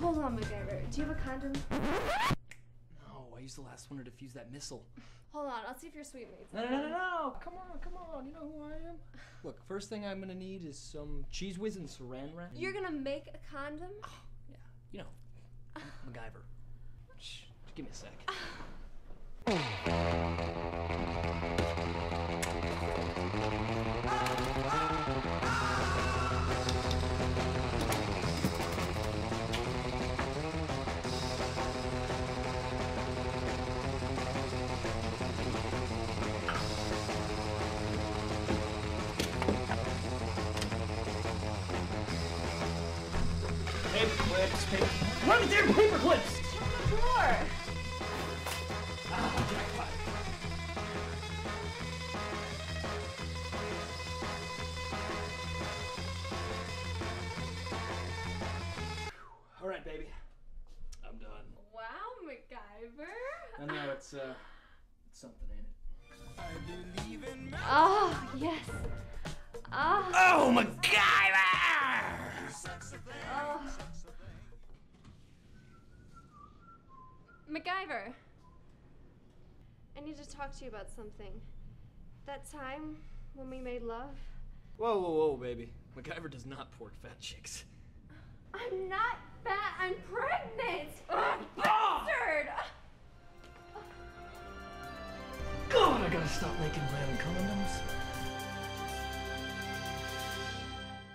Do you have a condom? No, I used the last one to defuse that missile. Hold on, I'll see if your suitemates. No, no, no, no, no! Come on, come on. You know who I am. Look, first thing I'm gonna need is some Cheez Whiz and saran wrap. You're gonna make a condom? Oh, Yeah, you know, MacGyver. Shh, just give me a sec. Paper clips, paper. Where are the damn paper clips? Sure. Ah, jackpot. All right, baby. I'm done. Wow, MacGyver. I know it's uh, it's something, ain't it? Oh, yes. Oh, Oh, MacGyver! MacGyver. I need to talk to you about something. That time when we made love. Whoa, whoa, whoa, baby. MacGyver does not pork fat chicks. I'm not fat, I'm pregnant! Ah! Bastard! God, I gotta stop making brown condoms.